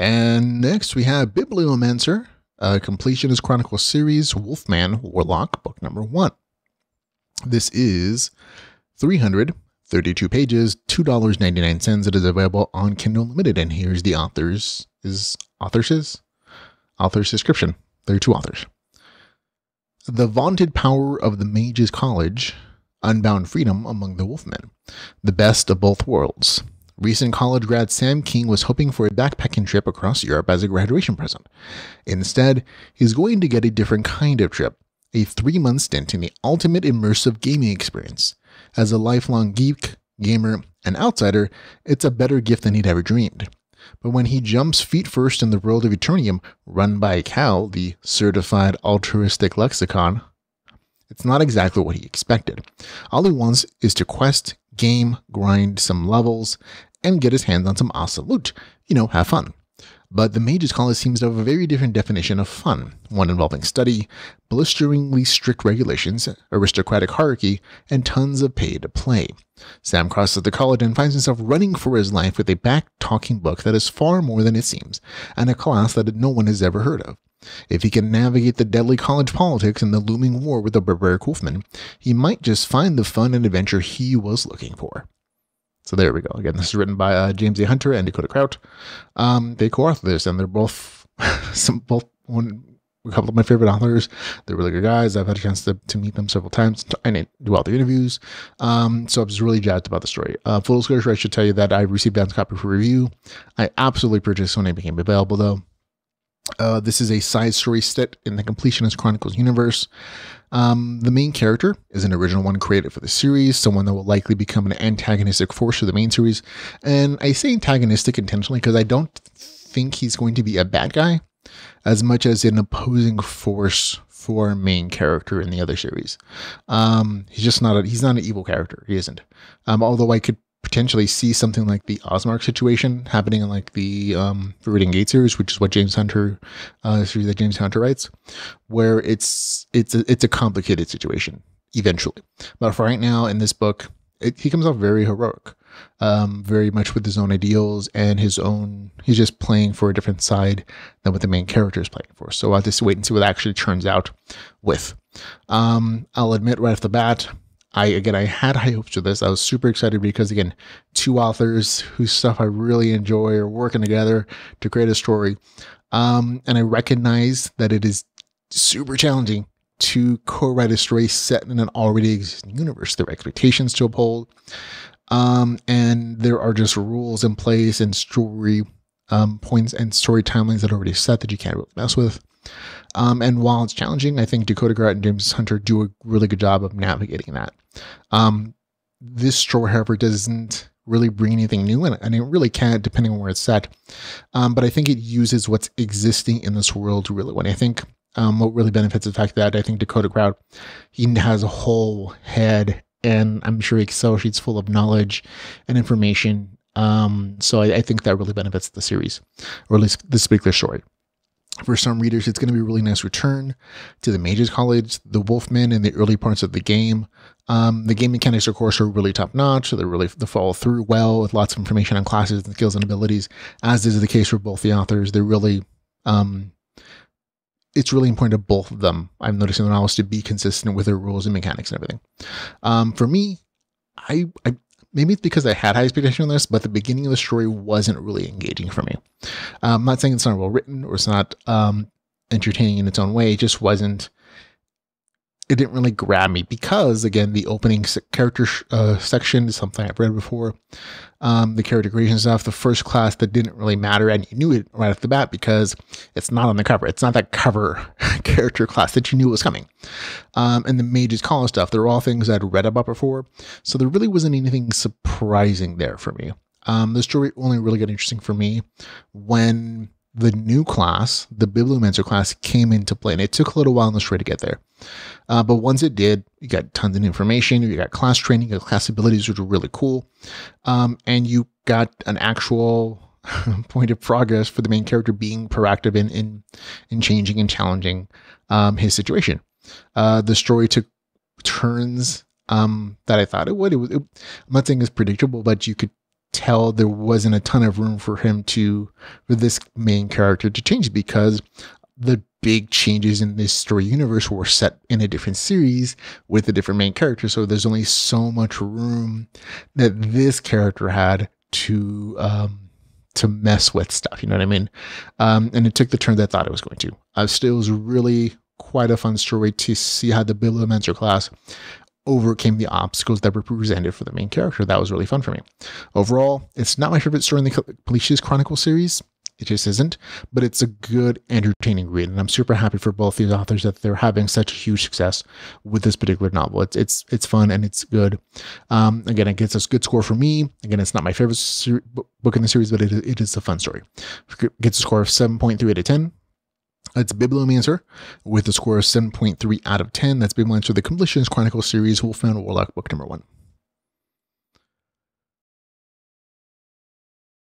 And next we have Bibliomancer, a completionist chronicle series, Wolfman Warlock, book number one. This is 332 pages, $2.99. It is available on Kindle Unlimited. And here's the author's is author's author's description. There are two authors. The vaunted power of the Mages College, unbound freedom among the Wolfmen, the best of both worlds. Recent college grad Sam King was hoping for a backpacking trip across Europe as a graduation present. Instead, he's going to get a different kind of trip a three month stint in the ultimate immersive gaming experience. As a lifelong geek, gamer, and outsider, it's a better gift than he'd ever dreamed. But when he jumps feet first in the world of Eternium, run by Cal, the certified altruistic lexicon, it's not exactly what he expected. All he wants is to quest, game, grind some levels, and get his hands on some awesome loot. You know, have fun. But the Mage's College seems to have a very different definition of fun, one involving study, blisteringly strict regulations, aristocratic hierarchy, and tons of pay to play. Sam crosses the college and finds himself running for his life with a back talking book that is far more than it seems, and a class that no one has ever heard of. If he can navigate the deadly college politics and the looming war with the barbaric wolfmen, he might just find the fun and adventure he was looking for. So there we go. Again, this is written by uh, James A. Hunter and Dakota Krout. Um, they co-authored this, and they're both some both one a couple of my favorite authors. They're really good guys. I've had a chance to, to meet them several times and do all their interviews. Um, so I was really jazzed about the story. Uh, full disclosure, I should tell you that I received advance copy for review. I absolutely purchased when it became available, though. Uh, this is a side story set in the Completionist Chronicles universe. Um, the main character is an original one created for the series, someone that will likely become an antagonistic force for the main series. And I say antagonistic intentionally because I don't think he's going to be a bad guy as much as an opposing force for main character in the other series. Um, he's just not a, he's not an evil character. He isn't. Um, although I could potentially see something like the Osmark situation happening in like the um, Viridian Gate series, which is what James Hunter uh, series that James Hunter writes, where it's it's a, it's a complicated situation eventually. But for right now in this book, it, he comes off very heroic, um, very much with his own ideals and his own. He's just playing for a different side than what the main character is playing for. So I'll just wait and see what actually turns out with. Um, I'll admit right off the bat, I again I had high hopes for this. I was super excited because again, two authors whose stuff I really enjoy are working together to create a story. Um, and I recognize that it is super challenging to co-write a story set in an already existing universe. There are expectations to uphold. Um, and there are just rules in place and story um, points and story timelines that are already set that you can't really mess with. Um, and while it's challenging, I think Dakota Krout and James Hunter do a really good job of navigating that. Um, this story, however, doesn't really bring anything new in it, and it really can't, depending on where it's set. Um, but I think it uses what's existing in this world really well. I think um, what really benefits the fact that I think Dakota Krout, he has a whole head, and I'm sure Excel sheets full of knowledge and information. Um, so I, I think that really benefits the series, or at least this particular story. For some readers, it's going to be a really nice return to the Mages College, the Wolfmen and the early parts of the game. Um, the game mechanics, of course, are really top notch. So they're really they follow through well with lots of information on classes and skills and abilities, as is the case for both the authors. They're really, um, it's really important to both of them. I'm noticing the novels to be consistent with their rules and mechanics and everything. Um, for me, I, I maybe it's because I had high expectations on this, but the beginning of the story wasn't really engaging for me. I'm not saying it's not well written or it's not um, entertaining in its own way. It just wasn't. It didn't really grab me because, again, the opening character uh, section is something I've read before um, the character creation stuff, the first class that didn't really matter, and you knew it right off the bat because it's not on the cover. It's not that cover character class that you knew was coming. Um, and the Mage's College stuff, they're all things I'd read about before, so there really wasn't anything surprising there for me. Um, the story only really got interesting for me when the new class, the Bibliomancer class, came into play. And it took a little while in the story to get there. Uh, but once it did, you got tons of information, you got class training, you got class abilities, which were really cool. Um, and you got an actual point of progress for the main character being proactive in in, in changing and challenging um, his situation. Uh, the story took turns um, that I thought it would. It was, it, I'm not saying it's predictable, but you could tell there wasn't a ton of room for him to for this main character to change because the big changes in this story universe were set in a different series with a different main character. So there's only so much room that this character had to um to mess with stuff. You know what i mean? Um and it took the turn that i thought it was going to. Uh, still was really quite a fun story to see how the bibliomancer class overcame the obstacles that were presented for the main character. That was really fun for me. Overall, it's not my favorite story in the Felicia's Chronicle series. It just isn't, but it's a good, entertaining read, and I'm super happy for both these authors that they're having such huge success with this particular novel. It's it's it's fun and it's good. Um, again, it gets a good score for me. Again, it's not my favorite ser- book in the series, but it, it is a fun story. It gets a score of 7.3 out of 10. It's Bibliomancer with a score of 7.3 out of 10. That's Bibliomancer, the Completionist Chronicles series, Wolfman Warlock, book number one.